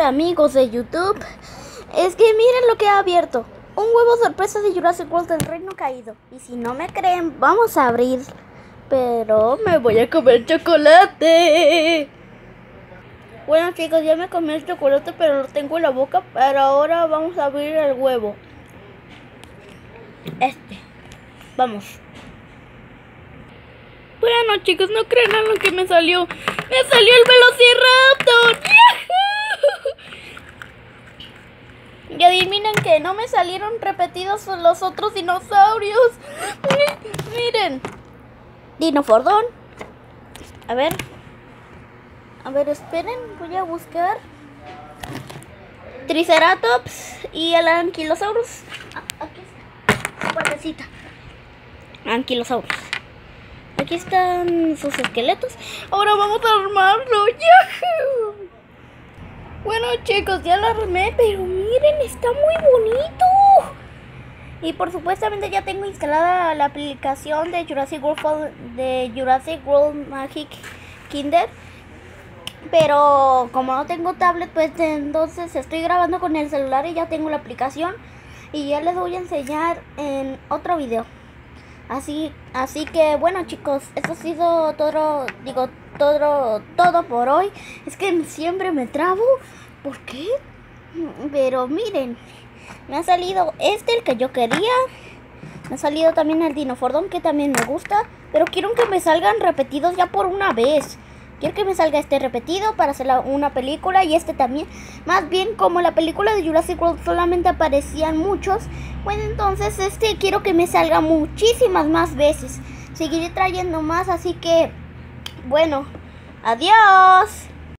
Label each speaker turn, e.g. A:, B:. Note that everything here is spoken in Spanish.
A: Amigos de YouTube. Es que miren lo que ha abierto. Un huevo sorpresa de Jurassic World del Reino Caído. Y si no me creen, vamos a abrir. Pero me voy a comer chocolate. Bueno chicos, ya me comí el chocolate, pero lo tengo en la boca. Pero ahora vamos a abrir el huevo. Este. Vamos. Bueno chicos, no crean lo que me salió. ¡Me salió el Velociraptor! Adivinen que no me salieron repetidos los otros dinosaurios. Miren. Dinofordón. A ver. A ver, esperen. Voy a buscar. Triceratops y el Anquilosaurus. Ah, aquí está. Guardecita. Anquilosaurus. Aquí están sus esqueletos. Ahora vamos a armarlo. ¡Yahoo! Bueno chicos, ya lo armé, pero miren, está muy bonito. Y por supuestamente ya tengo instalada la aplicación de Jurassic World de Jurassic World Magic Kinder. Pero como no tengo tablet, pues entonces estoy grabando con el celular y ya tengo la aplicación. Y ya les voy a enseñar en otro video. Así, así que bueno chicos, esto ha sido todo, digo, todo, todo por hoy. Es que siempre me trabo. ¿Por qué? Pero miren, me ha salido este, el que yo quería. Me ha salido también el Dinofordón, que también me gusta. Pero quiero que me salgan repetidos ya por una vez. Quiero que me salga este repetido para hacer una película y este también. Más bien como la película de Jurassic World solamente aparecían muchos. Bueno, entonces este quiero que me salga muchísimas más veces. Seguiré trayendo más, así que bueno, adiós.